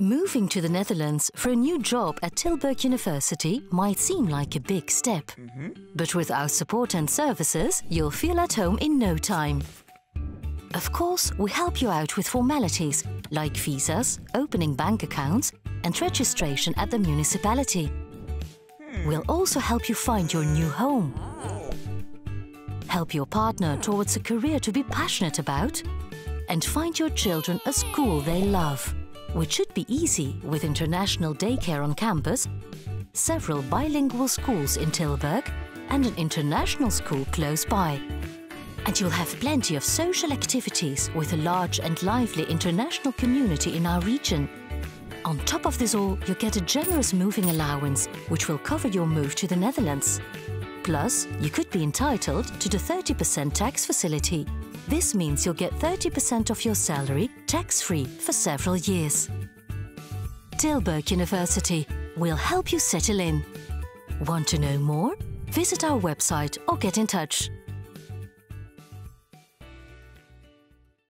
Moving to the Netherlands for a new job at Tilburg University might seem like a big step. But with our support and services, you'll feel at home in no time. Of course, we help you out with formalities like visas, opening bank accounts, and registration at the municipality. We'll also help you find your new home. Help your partner towards a career to be passionate about. And find your children a school they love, which should be easy with international daycare on campus, several bilingual schools in Tilburg, and an international school close by. And you'll have plenty of social activities with a large and lively international community in our region. On top of this all, you get a generous moving allowance, which will cover your move to the Netherlands. Plus, you could be entitled to the 30% tax facility. This means you'll get 30% of your salary tax-free for several years. Tilburg University will help you settle in. Want to know more? Visit our website or get in touch.